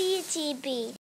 CTB.